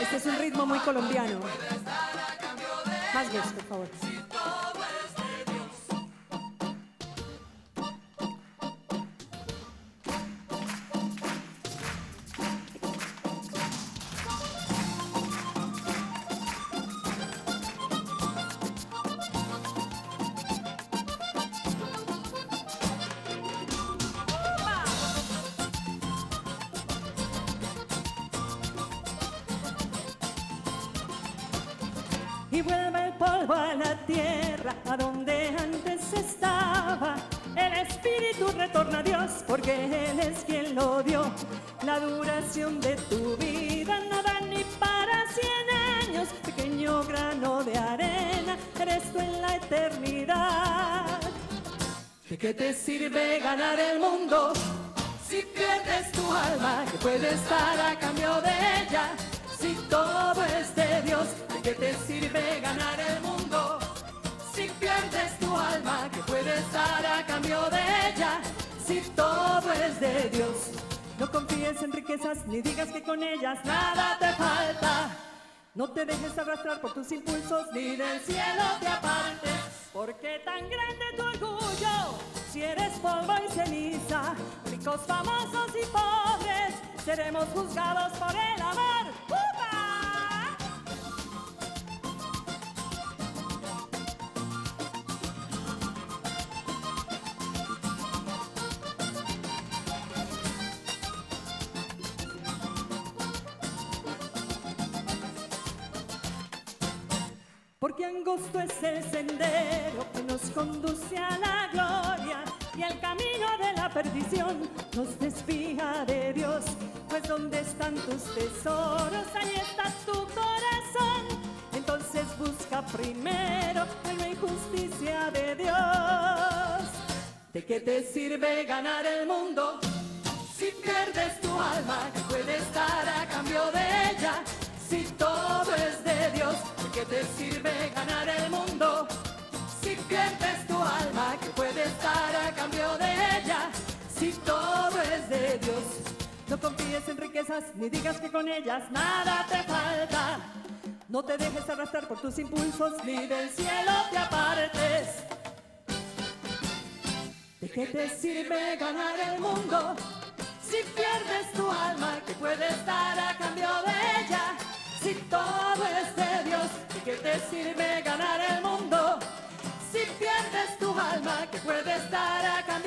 Este es un ritmo muy colombiano. Más voz, por favor. Y vuelve el polvo a la tierra, a donde antes estaba. El espíritu retorna a Dios, porque Él es quien lo dio. La duración de tu vida no da ni para cien años, pequeño grano de arena, eres tú en la eternidad. ¿De qué te sirve ganar el mundo si pierdes tu alma, que puede estar a cambio de ella? Si todo es ¿de de Dios, no confíes en riquezas ni digas que con ellas nada te falta. No te dejes arrastrar por tus impulsos ni del cielo te apartes. Porque tan grande tu orgullo, si eres polvo y ceniza, ricos, famosos y pobres, seremos juzgados por el amor. Porque angosto es el sendero que nos conduce a la gloria y el camino de la perdición nos desvía de Dios. Pues donde están tus tesoros, ahí está tu corazón. Entonces busca primero la injusticia de Dios. ¿De qué te sirve ganar el mundo si pierdes tu alma que puede estar a cambio de ella? Si todo es de Dios, ¿de qué te sirve todo es de Dios, no confíes en riquezas ni digas que con ellas nada te falta. No te dejes arrastrar por tus impulsos ni del cielo te apartes. ¿De qué te sirve ganar el mundo si pierdes tu alma que puede estar a cambio de ella? Si todo es de Dios, ¿de qué te sirve ganar el mundo? Si pierdes tu alma que puede estar a cambio